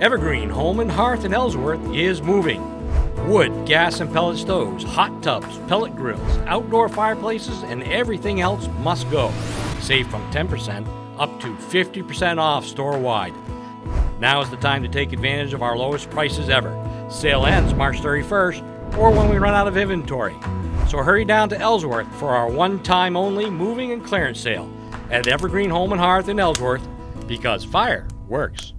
Evergreen Home and Hearth in Ellsworth is moving. Wood, gas, and pellet stoves, hot tubs, pellet grills, outdoor fireplaces, and everything else must go. Save from 10% up to 50% off store wide. Now is the time to take advantage of our lowest prices ever. Sale ends March 31st or when we run out of inventory. So hurry down to Ellsworth for our one time only moving and clearance sale at Evergreen Home and Hearth in Ellsworth because fire works.